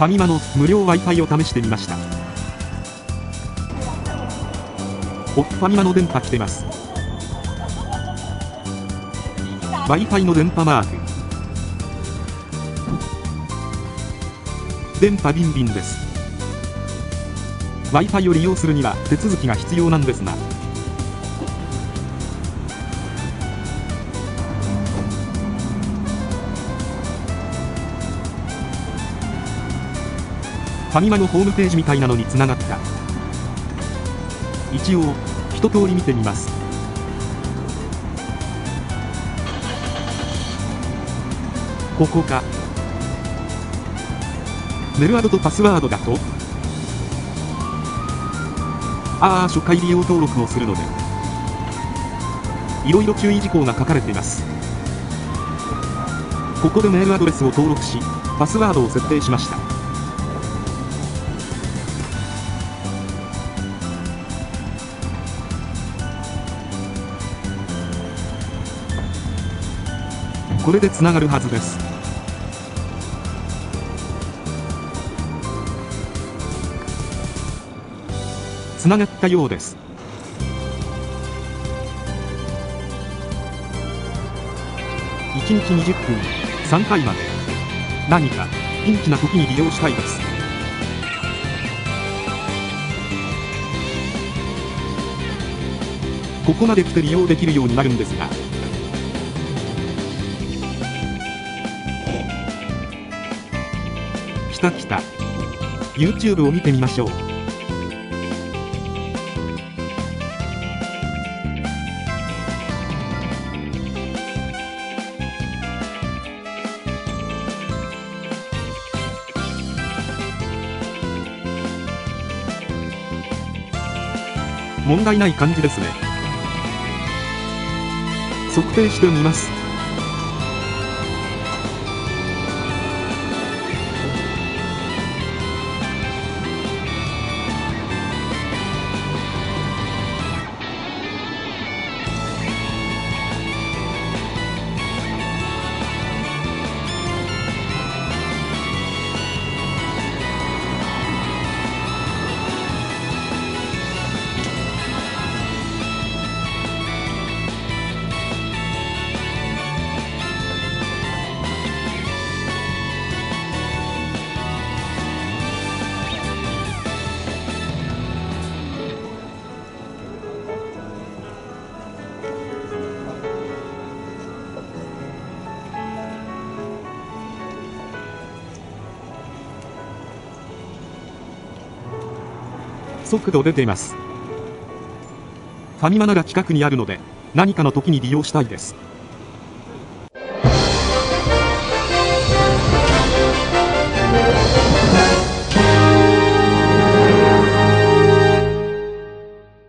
ファミマの無料 Wi-Fi を試してみました。おファミマの電波来てます。Wi-Fi の電波マーク。電波ビンビンです。Wi-Fi を利用するには手続きが必要なんですがファミマのホームページみたいなのに繋がった。一応一通り見てみます。ここか。メルアドとパスワードだと。ああ初回利用登録をするので。いろいろ注意事項が書かれています。ここでメールアドレスを登録しパスワードを設定しました。これでつながるはずです。つながったようです。1日20分3回まで。何かピンチな時に利用したいです。ここまで来て利用できるようになるんですが。来た来た。YouTube を見てみましょう。問題ない感じですね。測定してみます。速度出ています。ファミマなら近くにあるので何かの時に利用したいです。